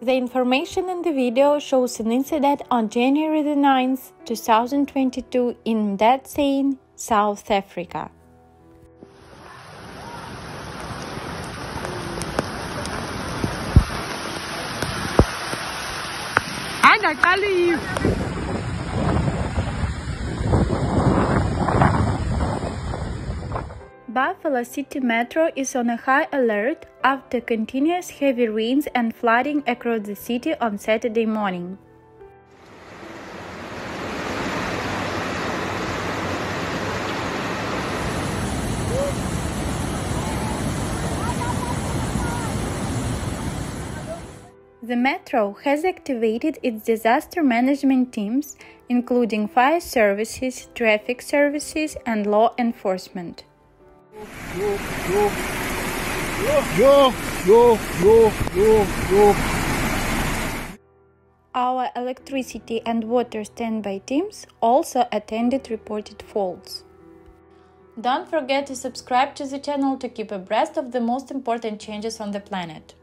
The information in the video shows an incident on January the 9th, 2022 in Mdantsane, South Africa. angaqalisi Buffalo City Metro is on a high alert after continuous heavy rains and flooding across the city on Saturday morning. The Metro has activated its disaster management teams, including fire services, traffic services, and law enforcement. Yo, yo, yo, yo, yo, yo. Our electricity and water standby teams also attended reported faults. Don't forget to subscribe to the channel to keep abreast of the most important changes on the planet.